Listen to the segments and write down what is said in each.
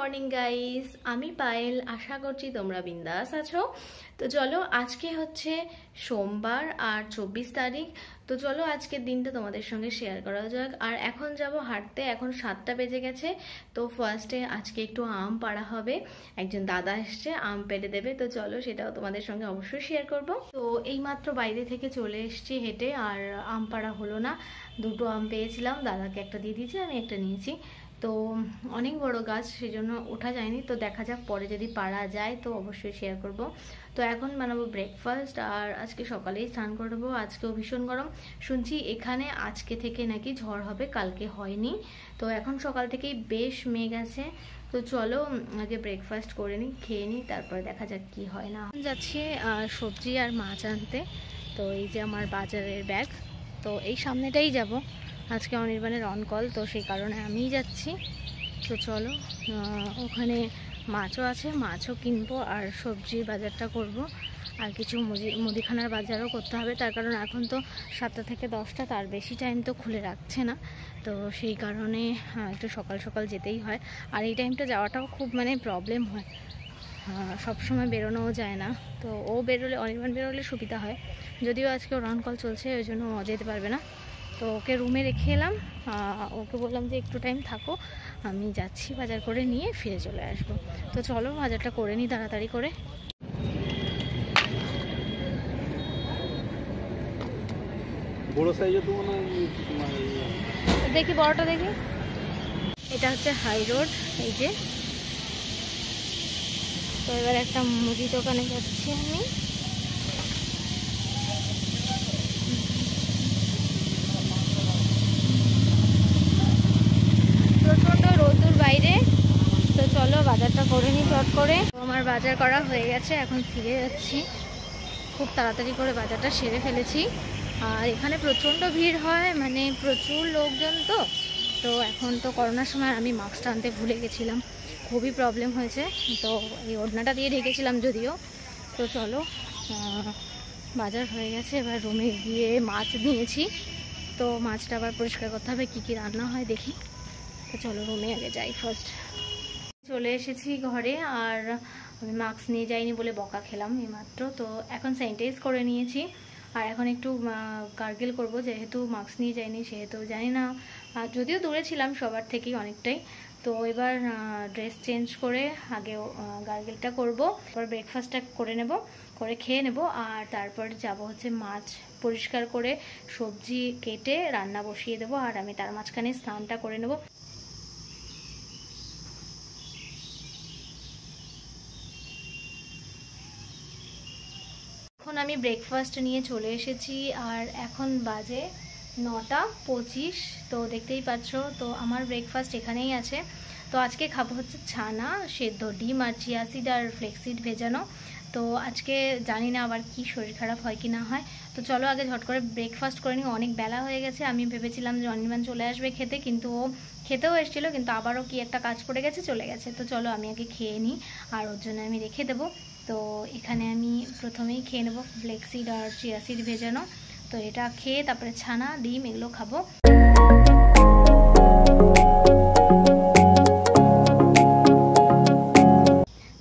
Morning guys আমি পায়েল, আশা করছি তোমরা বিন্দাস আছো। তো চলো, আজকে হচ্ছে সোমবার আর চব্বিশ তারিখ। তো চলো, আজকের দিনটা তোমাদের সঙ্গে শেয়ার করা যাক। আর এখন যাব হাঁটতে, এখন সাতটা বেজে গেছে। তো ফার্স্টে আজকে একটু আম পাড়া হবে। একজন দাদা এসছে, আম পেড়ে দেবে। তো চলো, সেটাও তোমাদের সঙ্গে অবশ্যই শেয়ার করব। তো এইমাত্র বাইরে থেকে চলে এসছি হেঁটে, আর আম পাড়া হলো না। দুটো আম পেয়েছিলাম, দাদাকে একটা দিয়ে দিয়েছি, আমি একটা নিয়েছি। তো অনেক বড় গাছ সেই জন্য ওঠা যায়নি। তো দেখা যাক পরে যদি পারা যায়, তো অবশ্যই শেয়ার করব। তো এখন বানাবো ব্রেকফাস্ট আর আজকে সকালেই স্নান করব আজকেও ভীষণ গরম। শুনছি এখানে আজকে থেকে নাকি ঝড় হবে, কালকে হয়নি। তো এখন সকাল থেকেই বেশ মেঘ আছে। তো চলো আগে ব্রেকফাস্ট করে নিই, খেয়ে নিই, তারপরে দেখা যাক কি হয় না যাচ্ছি সবজি আর মাছ আনতে। তো এই যে আমার বাজারের ব্যাগ তো এই সামনেটাই যাব। আজকে অনির্বাণের অনকল তো সেই কারণে আমিই যাচ্ছি। তো চলো ওখানে মাছও আছে, মাছও কিনবো আর সবজির বাজারটা করব। আর কিছু মুদি, মুদিখানার বাজারও করতে হবে। তার কারণ এখন তো সাতটা থেকে দশটা, তার বেশি টাইম তো খুলে রাখছে না। তো সেই কারণে একটু সকাল সকাল যেতেই হয়। আর এই টাইমটা যাওয়াটাও খুব মানে প্রবলেম হয়। সব সময় বেরোনোও যায় না। তো ও বেরোলে, অনির্বাণ বেরোলে সুবিধা হয়। যদিও আজকে ওর অনকল চলছে, ওই জন্য ও যেতে পারবে না। তো ওকে রুমে রেখে এলাম। ওকে বললাম যে একটু টাইম থাকো আমি যাচ্ছি বাজার করে নিয়ে ফিরে চলে আসব। তো চলো বাজারটা করে নিই তাড়াতাড়ি করে। বড় সাইজে তো মনে দেখি বড়টা দেখি। এটা হচ্ছে হাই রোড এই যে। তো এবার একটা মুদি দোকানে যাচ্ছি আমি প্রচণ্ড রোদ্দুর বাইরে তো চলো বাজারটা করে নিই চট করে। আমার বাজার করা হয়ে গেছে, এখন ফিরে যাচ্ছি। খুব তাড়াতাড়ি করে বাজারটা সেরে ফেলেছি। আর এখানে প্রচণ্ড ভিড় হয় মানে প্রচুর লোকজন তো। তো এখন তো করোনার সময় আমি মাস্কটা আনতে ভুলে গেছিলাম। খুবই প্রবলেম হয়েছে। তো এই ওড়নাটা দিয়ে ঢেকেছিলাম যদিও। তো চলো বাজার হয়ে গেছে। এবার রুমে গিয়ে মাছ নিয়েছি। তো মাছটা আবার পরিষ্কার করতে হবে, কী কী রান্না হয় দেখি। তো চলো রুমে আগে যাই ফার্স্ট চলে এসেছি ঘরে, আর আমি মাস্ক নিয়ে যাইনি বলে বকা খেলাম এইমাত্র। তো এখন স্যানিটাইজ করে নিয়েছি। আর এখন একটু গার্গেল করব, যেহেতু মাস্ক নিয়ে যাইনি, সেহেতু জানি না। যদিও দূরে ছিলাম সবার থেকেই অনেকটাই। তো এবার ড্রেস চেঞ্জ করে আগে গার্গেলটা করব। তারপর ব্রেকফাস্টটা করে নেব, করে খেয়ে নেব। আর তারপর যাব হচ্ছে মাছ পরিষ্কার করে সবজি কেটে রান্না বসিয়ে দেবো। আর আমি তার মাঝখানে স্নানটা করে নেব। আমি ব্রেকফাস্ট নিয়ে চলে এসেছি আর এখন বাজে নটা পঁচিশ, তো দেখতেই পাচ্ছ, তো আমার ব্রেকফাস্ট এখানেই আছে। তো আজকে খাব হচ্ছে ছানা, সেদ্ধ ডিম আর চিয়াসিড আর ফ্লেক্সিড ভেজানো। তো আজকে জানি না আবার কি শরীর খারাপ হয় কি না হয়। তো চলো আগে ঝট করে ব্রেকফাস্ট করে নিই। অনেক বেলা হয়ে গেছে, আমি ভেবেছিলাম যে অনির্বাণ চলে আসবে খেতে, কিন্তু ও খেতেও এসেছিল, কিন্তু আবারও কি একটা কাজ পড়ে গেছে, চলে গেছে। তো চলো আমি আগে খেয়ে নিই, আর ওর জন্য আমি রেখে দেবো। তো এখানে আমি প্রথমেই খেয়ে নেব ফ্লেক্সিড আর চিয়াসিড ভেজানো। তো এটা খেয়ে তারপরে ছানা, ডিম এগুলো খাব।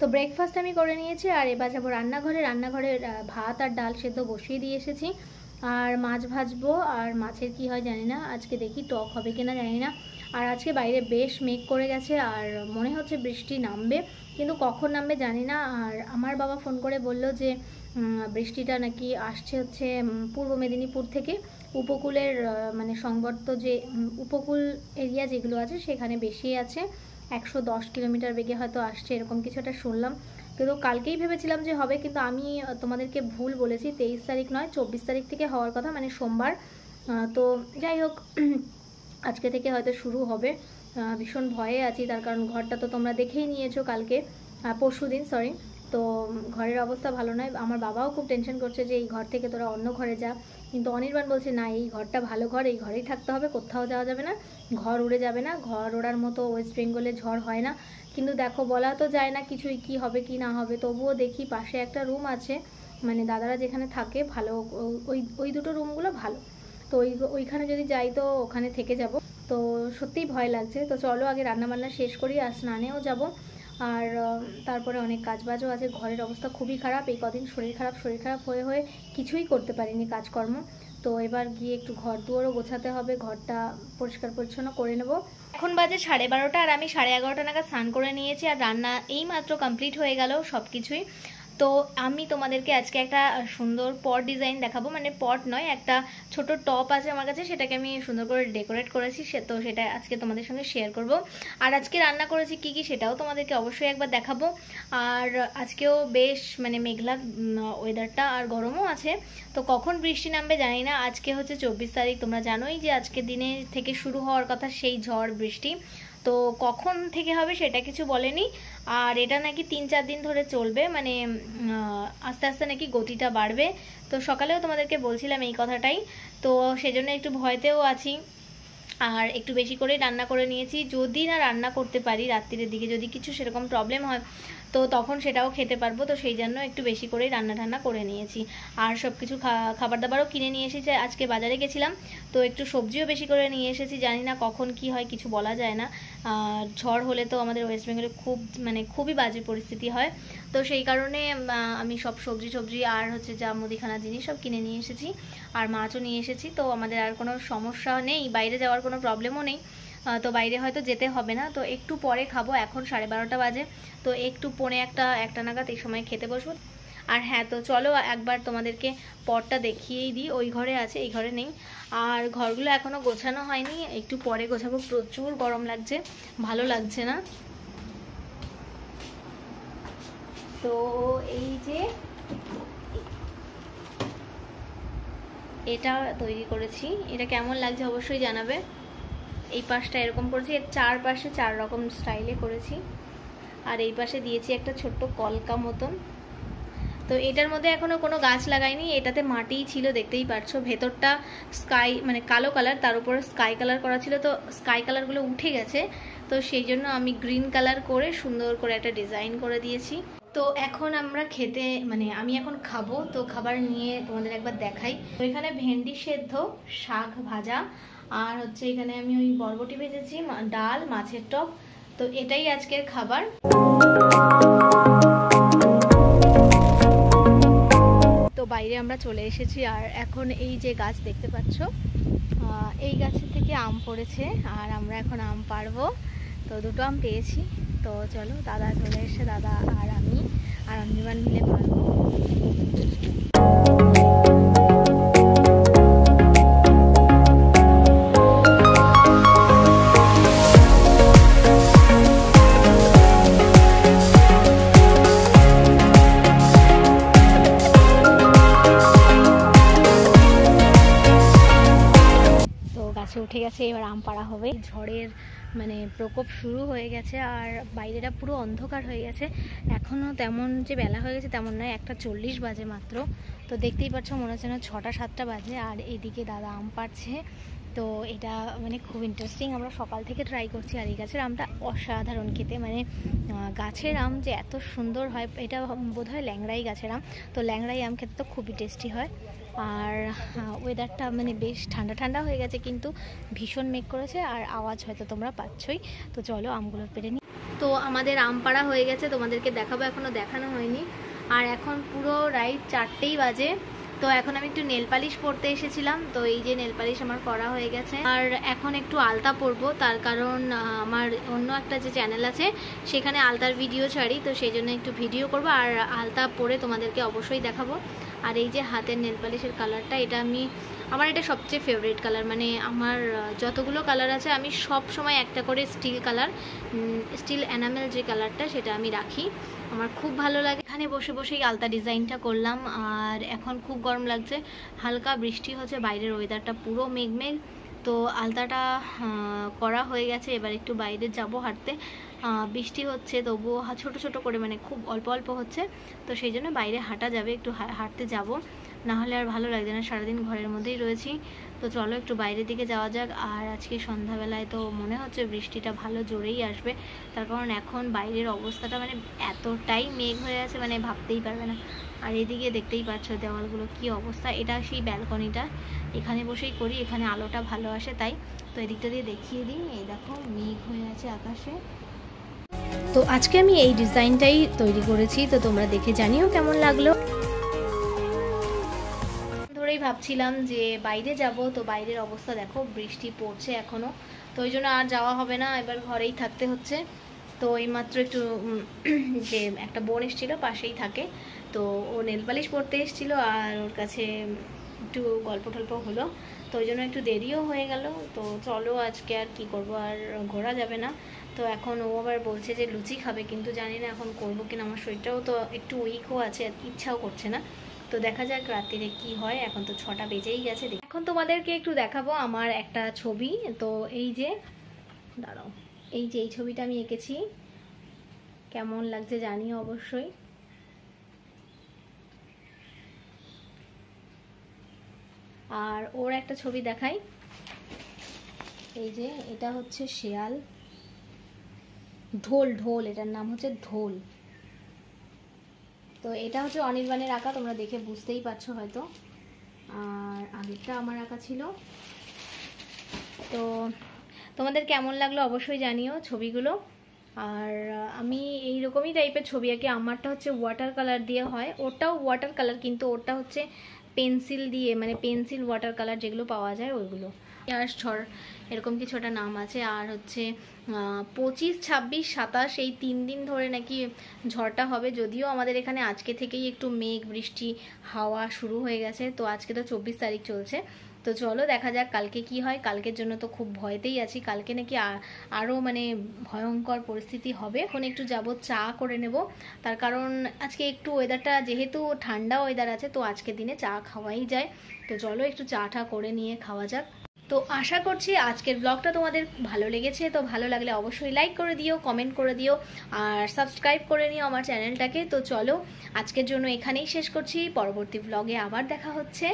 তো ব্রেকফাস্ট আমি করে নিয়েছি আর এবার যাব রান্নাঘরে। রান্নাঘরে ভাত আর ডাল সেদ্ধ বসিয়ে দিয়ে এসেছি। আর মাছ ভাজবো। আর মাছের কি হয় জানি না, আজকে দেখি টক হবে কিনা জানি না। আর আজকে বাইরে বেশ মেঘ করে গেছে আর মনে হচ্ছে বৃষ্টি নামবে, কিন্তু কখন নামবে জানি না। আর আমার বাবা ফোন করে বলল যে বৃষ্টিটা নাকি আসছে হচ্ছে পূর্ব মেদিনীপুর থেকে। উপকূলের মানে সংবর্ত যে উপকূল এরিয়া যেগুলো আছে সেখানে বেশি আছে। একশো দশ কিলোমিটার বেগে হয়তো আসছে এরকম কিছু একটা শুনলাম। কিন্তু কালকেই ভেবেছিলাম যে হবে, কিন্তু আমি তোমাদেরকে ভুল বলেছি। তেইশ তারিখ নয়, চব্বিশ তারিখ থেকে হওয়ার কথা মানে সোমবার। তো যাই হোক আজকে থেকে হয়তো শুরু হবে। ভীষণ ভয়ে আছি, তার কারণ ঘরটা তো তোমরা দেখেই নিয়েছো কালকে। পরশু দিন সরি তো ঘরের অবস্থা ভালো নয়। আমার বাবাও খুব টেনশন করছে যে, এই ঘর থেকে তোরা অন্য ঘরে যা। কিন্তু অনির্বাণ বলছে, না, এই ঘরটা ভালো ঘর, এই ঘরেই থাকতে হবে, কোথাও যাওয়া যাবে না। ঘর উড়ে যাবে না, ঘর ওড়ার মতো ওয়েস্ট বেঙ্গলে ঝড় হয় না। কিন্তু দেখো, বলা তো যায় না কিছুই কি হবে, কি না হবে। তবুও দেখি পাশে একটা রুম আছে। মানে দাদারা যেখানে থাকে, ভালো ওই ওই দুটো রুমগুলো ভালো। তো ওই ওইখানে যদি যাই তো ওখানে থেকে যাব। তো সত্যিই ভয় লাগছে। তো চলো আগে রান্নাবান্না শেষ করি আর স্নানেও যাব। আর তারপরে অনেক কাজবাজও আছে। ঘরের অবস্থা খুবই খারাপ। এই কদিন শরীর খারাপ শরীর খারাপ হয়ে হয়ে কিছুই করতে পারিনি কাজকর্ম। তো এবার গিয়ে একটু ঘর দুয়ারও গোছাতে হবে। ঘরটা পরিষ্কার পরিচ্ছন্ন করে নেব। এখন বাজে সাড়ে বারোটা আর আমি সাড়ে এগারোটা নাগাদ স্নান করে নিয়েছি আর রান্না এই মাত্র কমপ্লিট হয়ে গেল সব কিছুই তো আমি তোমাদেরকে আজকে একটা সুন্দর পট ডিজাইন দেখাবো। মানে পট নয়, একটা ছোট টপ আছে আমার কাছে, সেটাকে আমি সুন্দর করে ডেকোরেট করেছি। সে তো সেটা আজকে তোমাদের সঙ্গে শেয়ার করব। আর আজকে রান্না করেছি কি কি সেটাও তোমাদেরকে অবশ্যই একবার দেখাবো। আর আজকেও বেশ মানে মেঘলা ওয়েদারটা আর গরমও আছে। তো কখন বৃষ্টি নামবে জানি না। আজকে হচ্ছে চব্বিশ তারিখ, তোমরা জানোই যে আজকে দিনে থেকে শুরু হওয়ার কথা, সেই ঝড় বৃষ্টি। তো কখন থেকে হবে সেটা কিছু বলেনি। আর এটা নাকি তিন চার দিন ধরে চলবে মানে আস্তে আস্তে নাকি গতিটা বাড়বে। তো সকালেও তোমাদেরকে বলছিলাম এই কথাটাই। তো সেজন্য একটু ভয়তেও আছি। আর একটু বেশি করে রান্না করে নিয়েছি। যদি না রান্না করতে পারি রাত্রির দিকে, যদি কিছু সেরকম প্রবলেম হয় তো তখন সেটাও খেতে পারব, তো সেই জন্য একটু বেশি করেই রান্না টান্না করে নিয়েছি। আর সব কিছু খাবার দাবারও কিনে নিয়ে এসেছি, আজকে বাজারে গেছিলাম, তো একটু সবজিও বেশি করে নিয়ে এসেছি, জানি না কখন কি হয়, কিছু বলা যায় না। ঝড় হলে তো আমাদের ওয়েস্ট বেঙ্গলে খুব মানে খুবই বাজে পরিস্থিতি হয়। তো সেই কারণে আমি সব সবজি সবজি আর হচ্ছে যা মুদিখানা জিনিস সব কিনে নিয়ে এসেছি, আর মাছও নিয়ে এসেছি, তো আমাদের আর কোনো সমস্যা নেই, বাইরে যাওয়ার কোনো প্রবলেমও নেই। তো বাইরে হয়তো যেতে হবে না। তো একটু পরে খাব, এখন সাড়ে বারোটা বাজে। তো একটু পৌনে একটা একটা নাগাদ এই সময় খেতে বসবো। আর হ্যাঁ তো চলো একবার তোমাদেরকে পটটা দেখিয়েই দিই। ওই ঘরে আছে, এই ঘরে নেই। আর ঘরগুলো এখনও গোছানো হয়নি। একটু পরে গোছাবো। প্রচুর গরম লাগছে। ভালো লাগছে না। তো এই যে এটা তৈরি করেছি। এটা কেমন লাগছে অবশ্যই জানাবে। এই পাশটা এরকম করেছি, এর চার পাশে চার রকম স্টাইলে করেছি। আর এই পাশে দিয়েছি একটা ছোট্ট কলকা মতন। তো এটার মধ্যে এখনও কোনো গাছ লাগাইনি, এটাতে মাটিই ছিল, দেখতেই পারছ। ভেতরটা স্কাই মানে কালো কালার তার উপর স্কাই কালার করা ছিল, তো স্কাই কালারগুলো উঠে গেছে। তো সেই জন্য আমি গ্রিন কালার করে সুন্দর করে একটা ডিজাইন করে দিয়েছি। তো এখন আমরা খেতে মানে আমি এখন খাব, তো খাবার নিয়ে তোমাদের একবার দেখাই। তো এখানে ভেন্ডি সেদ্ধ, শাক ভাজা আর হচ্ছে এখানে আমি ওই বরবটি ভেজেছি ডাল, মাছের টক। তো এটাই আজকের খাবার। তো বাইরে আমরা চলে এসেছি, আর এখন এই যে গাছ দেখতে পাচ্ছ এই গাছের থেকে আম পড়েছে, আর আমরা এখন আম পারব তো দুটো আম পেয়েছি। তো চলো, দাদা চলে এসে দাদা আর আমি, আর অনির্বাণ মিলে পারব মানে প্রকোপ শুরু হয়ে গেছে আর বাইরেটা পুরো অন্ধকার হয়ে গেছে। এখনও তেমন যে বেলা হয়ে গেছে তেমন নয়, একটা চল্লিশ বাজে মাত্র। তো দেখতেই পাচ্ছ মনে হচ্ছে না ছটা, সাতটা বাজে আর এদিকে দাদা আম পাড়ছে। তো এটা মানে খুব ইন্টারেস্টিং আমরা সকাল থেকে ট্রাই করছি আর এই গাছের আমটা অসাধারণ খেতে। মানে গাছের আম যে এত সুন্দর হয়, এটা বোধ হয় ল্যাংড়াই গাছের আম। তো ল্যাংড়াই আম খেতে তো খুবই টেস্টি হয়। আর ওয়েদারটা মানে বেশ ঠান্ডা ঠান্ডা হয়ে গেছে কিন্তু ভীষণ মেঘ করেছে আর আওয়াজ হয়তো তোমরা পাচ্ছই। তো চলো আমগুলো পেরে নিই তো আমাদের আম পাড়া হয়ে গেছে, তোমাদেরকে দেখাবো এখনও দেখানো হয়নি। আর এখন পুরো রাইট চারটেই বাজে। তো এখন আমি একটু নেল পালিশ পরতে এসেছিলাম, তো এই যে নেল পালিশ আমার করা হয়ে গেছে। আর এখন একটু আলতা পরবো, তার কারণ আমার অন্য একটা যে চ্যানেল আছে, সেখানে আলতার ভিডিও ছাড়ি, তো সেই জন্য একটু ভিডিও করব। আর আলতা পরে তোমাদেরকে অবশ্যই দেখাবো। আর এই যে হাতের নেল পালিশের কালারটা এটা আমি, আমার এটা সবচেয়ে ফেভারিট কালার মানে আমার যতগুলো কালার আছে, আমি সব সময় একটা করে স্টিল কালার স্টিল অ্যানামেল যে কালারটা সেটা আমি রাখি। আমার খুব ভালো লাগে। এখানে বসে বসেই আলতা ডিজাইনটা করলাম, আর এখন খুব গরম লাগছে। হালকা বৃষ্টি হচ্ছে, বাইরের ওয়েদারটা পুরো মেঘমেঘ। তো আলতাটা করা হয়ে গেছে। এবার একটু বাইরে যাব হাঁটতে। বৃষ্টি হচ্ছে, তবুও ছোট ছোট করে মানে খুব অল্প অল্প হচ্ছে। তো সেই জন্য বাইরে হাঁটা যাবে, একটু হাঁটতে যাব। না হলে আর ভালো লাগছে না, সারাদিন ঘরের মধ্যেই রয়েছি। তো চলো একটু বাইরের দিকে যাওয়া যাক। আর আজকে সন্ধ্যাবেলায় তো মনে হচ্ছে বৃষ্টিটা ভালো জোরেই আসবে। তার কারণ এখন বাইরের অবস্থাটা মানে এতটাই মেঘ হয়ে আছে মানে ভাবতেই পারবে না। আর এদিকে দেখতেই পাচ্ছ দেওয়ালগুলো কি অবস্থা। এটা সেই ব্যালকনিটা। এখানে বসেই করি, এখানে আলোটা ভালো আসে তাই। তো এদিকটা দিয়ে দেখিয়ে দিই। এই দেখো, মেঘ হয়ে আছে আকাশে। তো আজকে আমি এই ডিজাইনটাই তৈরি করেছি। তো তোমরা দেখে জানিও কেমন লাগল। ধরেই ভাবছিলাম যে বাইরে যাব, তো বাইরের অবস্থা দেখো, বৃষ্টি পড়ছে এখনও। তো ওই জন্য আর যাওয়া হবে না, এবার ঘরেই থাকতে হচ্ছে। তো এইমাত্র একটু যে একটা বোন এসেছিল, পাশেই থাকে। তো ও নেল পালিশ পরতে এসেছিল, আর ওর কাছে একটু গল্প টল্প হলো। তো ওই জন্য একটু দেরিও হয়ে গেল। তো চলো আজকে আর কি করব, আর ঘোরা যাবে না। তো এখন ও আবার বলছে যে লুচি খাবে, কিন্তু জানি না এখন করব কিনা। আমার শরীরটাও তো একটু উইকও আছে, ইচ্ছাও করছে না। তো দেখা যাক রাত্রিরে কি হয়। এখন তো ছটা বেজেই গেছে। এখন তোমাদেরকে একটু দেখাবো আমার একটা ছবি। তো এই যে দাঁড়াও। এই যে এই ছবিটা আমি এঁকেছি। কেমন লাগছে জানিও অবশ্যই। আর ওর একটা ছবি দেখাই। এই যে এটা হচ্ছে শেয়াল। ঢোল ঢোল, এটার নাম হচ্ছে ঢোল। তো এটা হচ্ছে অনির্বাণের আঁকা, তোমরা দেখে বুঝতেই পারছ হয়তো। আর আগেরটা আমার আঁকা ছিল। তো তোমাদের কেমন লাগল অবশ্যই জানিও ছবিগুলো। আর আমি এই রকমই টাইপের ছবি আঁকি, আমারটা হচ্ছে ওয়াটার কালার দিয়ে হয়। ওটাও ওয়াটার কালার কিন্তু ওটা হচ্ছে পেন্সিল দিয়ে মানে পেন্সিল ওয়াটার কালার যেগুলো পাওয়া যায় ওইগুলো। আর ঝড় এরকম কিছু একটা নাম আছে। আর হচ্ছে পঁচিশ, ছাব্বিশ, সাতাশ এই তিন দিন ধরে নাকি ঝড়টা হবে। যদিও আমাদের এখানে আজকে থেকেই একটু মেঘ, বৃষ্টি, হাওয়া শুরু হয়ে গেছে। তো আজকে তো চব্বিশ তারিখ চলছে। তো চলো দেখা যাক কালকে কি হয়। কালকের জন্য তো খুব ভয়তেই আছি। কালকে নাকি আরও মানে ভয়ঙ্কর পরিস্থিতি হবে। এখন একটু যাব, চা করে নেব। তার কারণ আজকে একটু ওয়েদারটা যেহেতু ঠান্ডা ওয়েদার আছে, তো আজকের দিনে চা খাওয়াই যায়। তো চলো একটু চাটা করে নিয়ে খাওয়া যাক। তো আশা করছি আজকের ব্লগটা তোমাদের ভালো লেগেছে, তো ভালো লাগলে অবশ্যই লাইক করে দিও কমেন্ট করে দিও, আর সাবস্ক্রাইব করে নিও আমার চ্যানেলটাকে তো চলো, আজকের জন্য এখানেই শেষ করছি। পরবর্তী ব্লগে আবার দেখা হচ্ছে।